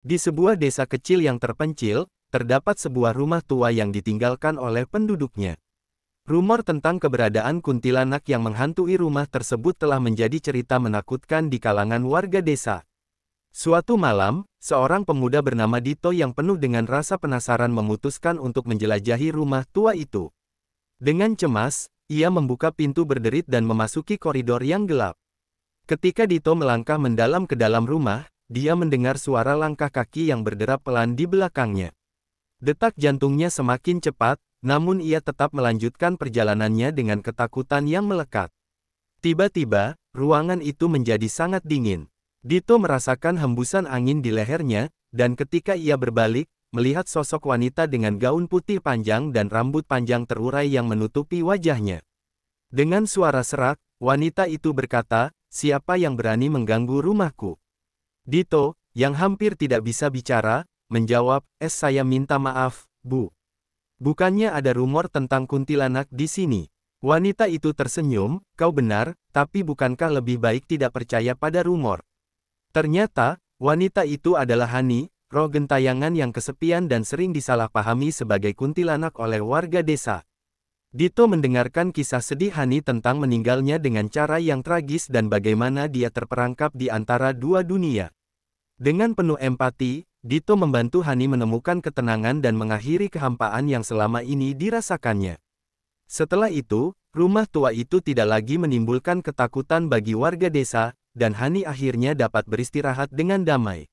Di sebuah desa kecil yang terpencil, terdapat sebuah rumah tua yang ditinggalkan oleh penduduknya. Rumor tentang keberadaan kuntilanak yang menghantui rumah tersebut telah menjadi cerita menakutkan di kalangan warga desa. Suatu malam, seorang pemuda bernama Dito yang penuh dengan rasa penasaran memutuskan untuk menjelajahi rumah tua itu. Dengan cemas, ia membuka pintu berderit dan memasuki koridor yang gelap. Ketika Dito melangkah mendalam ke dalam rumah, dia mendengar suara langkah kaki yang berderap pelan di belakangnya. Detak jantungnya semakin cepat, namun ia tetap melanjutkan perjalanannya dengan ketakutan yang melekat. Tiba-tiba, ruangan itu menjadi sangat dingin. Dito merasakan hembusan angin di lehernya, dan ketika ia berbalik, melihat sosok wanita dengan gaun putih panjang dan rambut panjang terurai yang menutupi wajahnya. Dengan suara serak, wanita itu berkata, siapa yang berani mengganggu rumahku? Dito, yang hampir tidak bisa bicara, menjawab, es saya minta maaf, Bu. Bukannya ada rumor tentang kuntilanak di sini. Wanita itu tersenyum, kau benar, tapi bukankah lebih baik tidak percaya pada rumor? Ternyata, wanita itu adalah Hani, roh gentayangan yang kesepian dan sering disalahpahami sebagai kuntilanak oleh warga desa. Dito mendengarkan kisah sedih Hani tentang meninggalnya dengan cara yang tragis dan bagaimana dia terperangkap di antara dua dunia. Dengan penuh empati, Dito membantu Hani menemukan ketenangan dan mengakhiri kehampaan yang selama ini dirasakannya. Setelah itu, rumah tua itu tidak lagi menimbulkan ketakutan bagi warga desa, dan Hani akhirnya dapat beristirahat dengan damai.